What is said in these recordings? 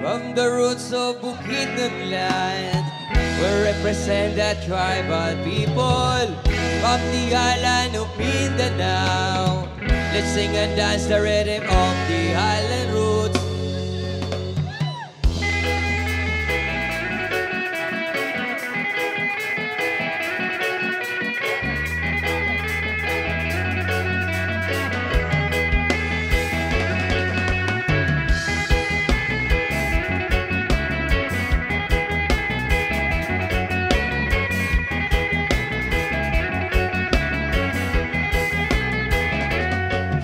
From the roots of Bukidnon land, we represent the tribal people from the island of Mindanao. Let's sing and dance the rhythm of the island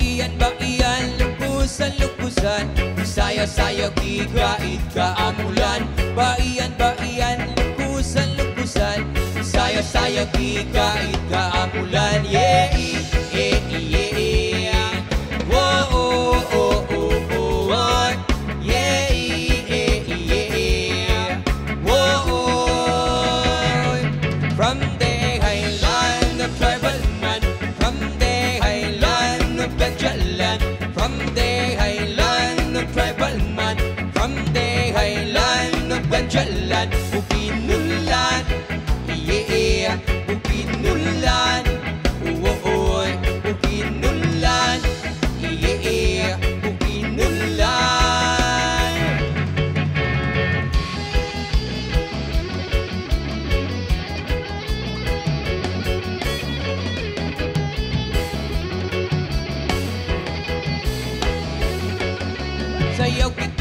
Iyan ba iyan, lukusan, lukusan Saya-saya gigait ka ang ulan Ba iyan ba iyan, lukusan, lukusan Saya-saya gigait Gajalan Bukinulan Yeah, Bukinulan Oo, oy, Bukinulan Yeah, Bukinulan Sayaw kit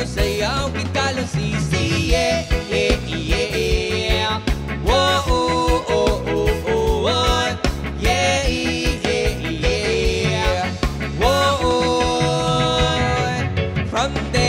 tutugso, sayaw oh, kit kalusisi Yeah, yeah, yeah, yeah. Whoa, oh, oh, oh, oh, oh Yeah, yeah, yeah. Oh From the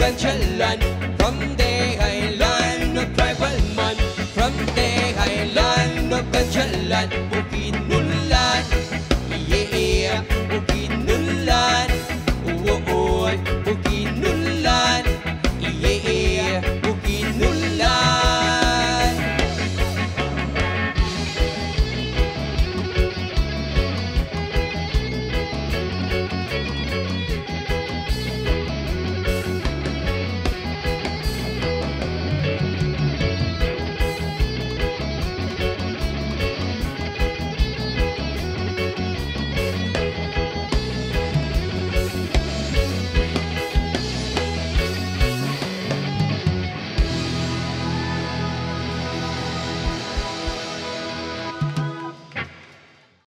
bên chân lần. From day I learn tribal man from day I learn no bên chân lần. Bukid